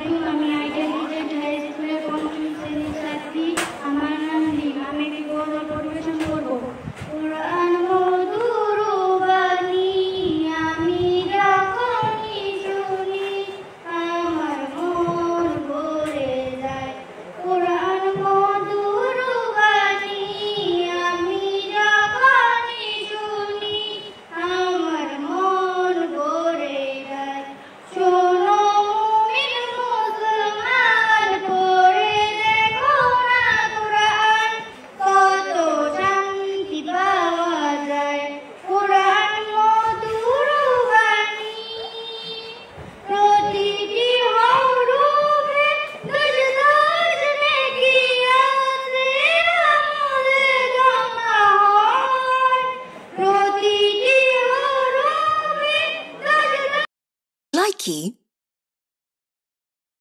thank you, I'm key